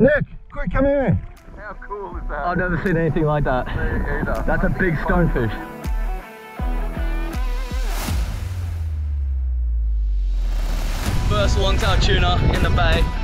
Nick, quick, come here. How cool is that? I've never seen anything like that. Me either. That's a big stonefish. First longtail tuna in the bay.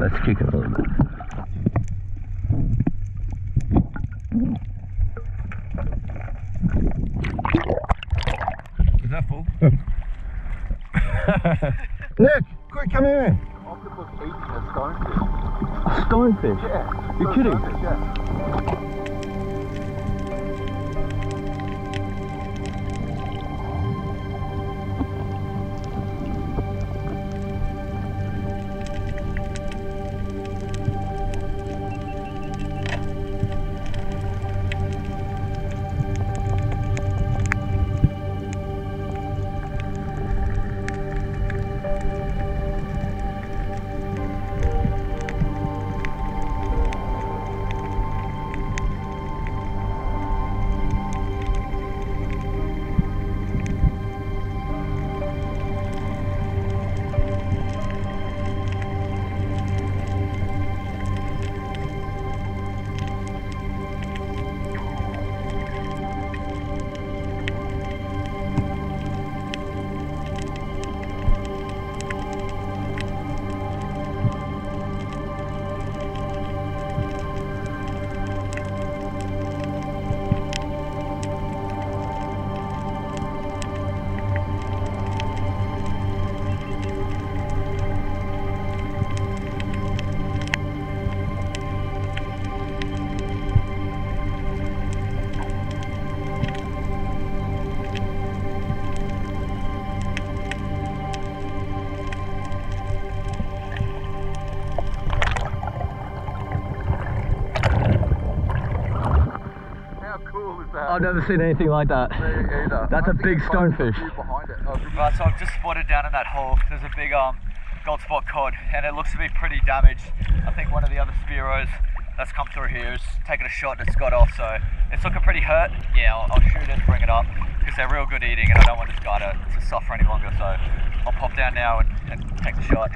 Let's kick it a little bit. Is that full? Nick, quick, come here. Octopus eating a stonefish. A stonefish? Yeah. You're kidding? Stonefish, yeah. That? I've never seen anything like that. Either. That's I a think big stonefish. Behind it. Oh, Right, so I've just spotted down in that hole. There's a big um, gold spot cod, and it looks to be pretty damaged. I think one of the other spearos that's come through here has taken a shot and it's got off, so it's looking pretty hurt. Yeah, I'll, I'll shoot it, bring it up, because they're real good eating, and I don't want this guy to, to suffer any longer. So I'll pop down now and, and take the shot.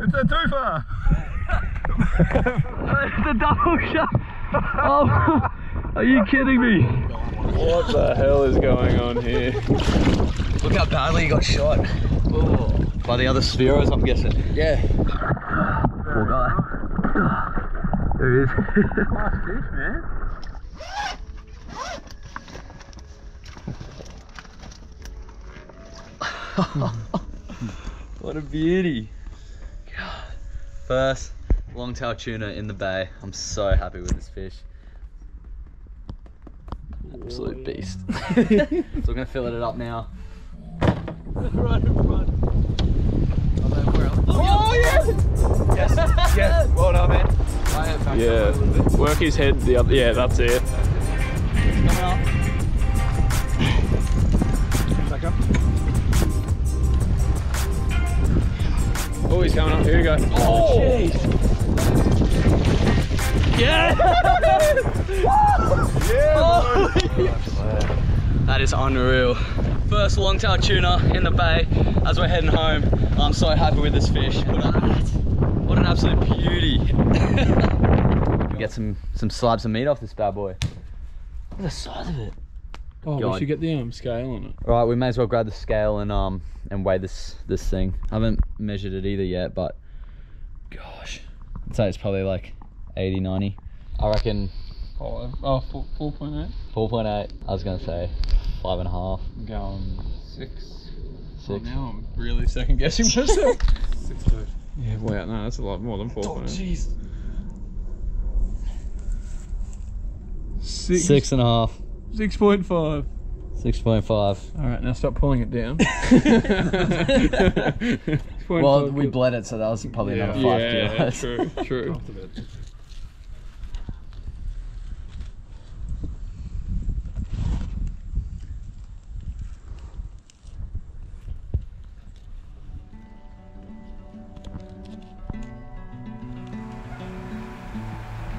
It's a twofer. it's a double shot. Oh, are you kidding me? What the hell is going on here? Look how badly he got shot. By the other spearos, I'm guessing. Yeah. Poor guy. There he is. Nice fish, man. What a beauty. God. First longtail tuna in the bay. I'm so happy with this fish. Absolute beast. so we're gonna fill it up now. right in front. Oh, oh, oh yes! Yes, yes, well done man. Yeah, work his head the other, yeah that's it. Back up. Oh he's coming up, here we go. Oh jeez! That is unreal. First longtail tuna in the bay as we're heading home. I'm so happy with this fish. Look at that. What an absolute beauty. Get some some slabs of meat off this bad boy. Look at the size of it. oh God. we should get the um, scale on it. All right, we may as well grab the scale and um and weigh this this thing. I haven't measured it either yet, but gosh, I'd say it's probably like 80, 90. I reckon Five. Oh, uh, four, 4.8. 4.8. I was gonna say five and a half, I'm Going six. Oh, six. now I'm really second guessing myself. six two. Yeah, wow, no, that's a lot more than 4.8. jeez. Six. Six and a half. 6.5. 6.5. All right, now stop pulling it down. Well, we bled it, so that was probably another five yeah, kilos. true, true.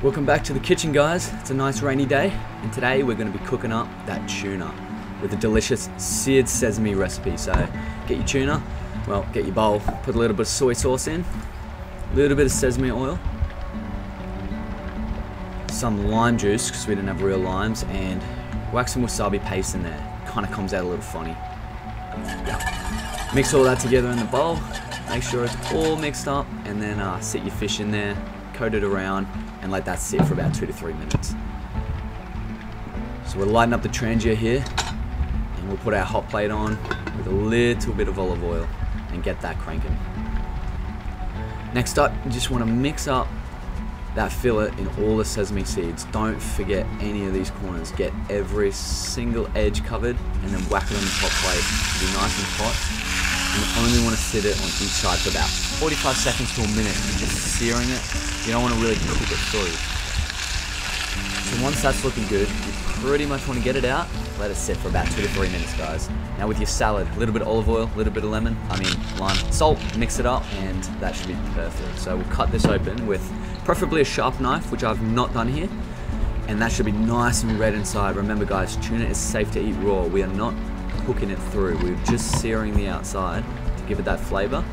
Welcome back to the kitchen, guys. It's a nice rainy day, and today we're going to be cooking up that tuna with a delicious seared sesame recipe. So, get your tuna, well, get your bowl, put a little bit of soy sauce in, a little bit of sesame oil, some lime juice because we didn't have real limes, and whack wasabi paste in there. Kind of comes out a little funny. Mix all that together in the bowl. Make sure it's all mixed up, and then uh, set your fish in there, coat it around, and let that sit for about two to three minutes. So we'll lighten up the trangia here, and we'll put our hot plate on with a little bit of olive oil, and get that cranking. Next up, you just want to mix up that fillet in all the sesame seeds. Don't forget any of these corners. Get every single edge covered and then whack it on the top plate. Be nice and hot. And you only want to sit it on each side for about 45 seconds to a minute. Just searing it. You don't want to really cook it through. So once that's looking good, you pretty much want to get it out. Let it sit for about two to three minutes, guys. Now with your salad, a little bit of olive oil, a little bit of lemon, I mean lime, salt, mix it up, and that should be perfect. So we'll cut this open with preferably a sharp knife, which I've not done here. And that should be nice and red inside. Remember guys, tuna is safe to eat raw. We are not cooking it through. We're just searing the outside to give it that flavor.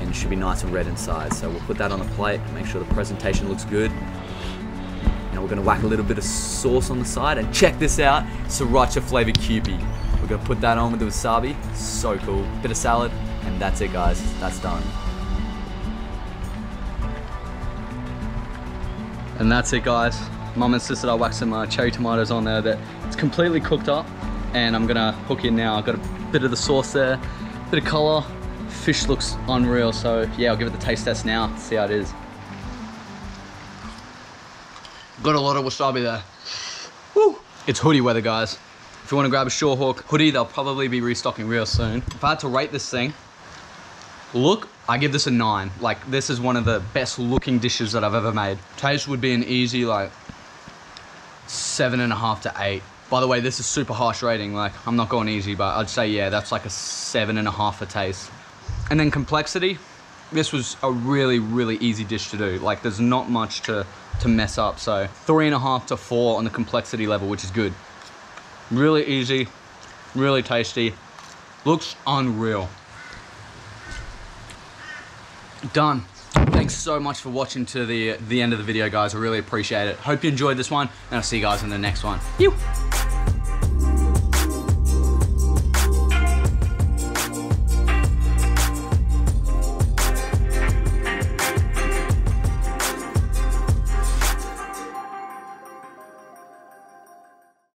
And should be nice and red inside. So we'll put that on the plate, make sure the presentation looks good. Now we're gonna whack a little bit of sauce on the side and check this out, sriracha flavored Kewpie. We're gonna put that on with the wasabi, so cool. Bit of salad, and that's it guys, that's done. And that's it guys. Mum insisted I whack some uh, cherry tomatoes on there that it's completely cooked up and I'm gonna hook in now. I've got a bit of the sauce there, bit of color. Fish looks unreal, so yeah, I'll give it the taste test now, see how it is. Got a lot of wasabi there. Woo! It's hoodie weather, guys. If you want to grab a Shorehawk hoodie, they'll probably be restocking real soon. If I had to rate this thing, look, I give this a nine. Like, this is one of the best looking dishes that I've ever made. Taste would be an easy, like, seven and a half to eight. By the way, this is super harsh rating. Like, I'm not going easy, but I'd say, yeah, that's like a seven and a half for taste. And then complexity, this was a really, really easy dish to do. Like, there's not much to, to mess up. So, three and a half to four on the complexity level, which is good. Really easy, really tasty. Looks unreal. Done. Thanks so much for watching to the the end of the video, guys. I really appreciate it. Hope you enjoyed this one, and I'll see you guys in the next one. You.